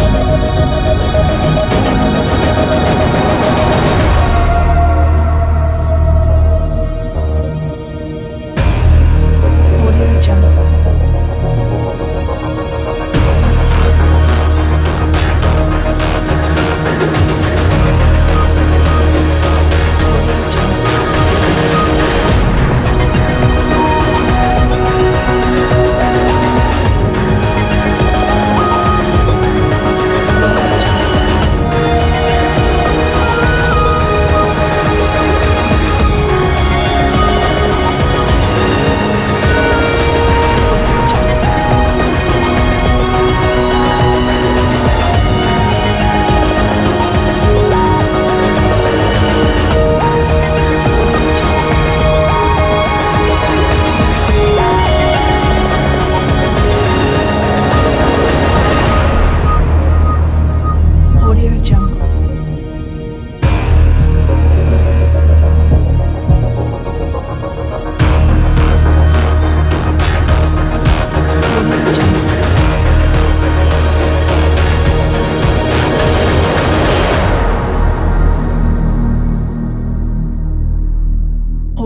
Música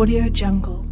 Audio Jungle.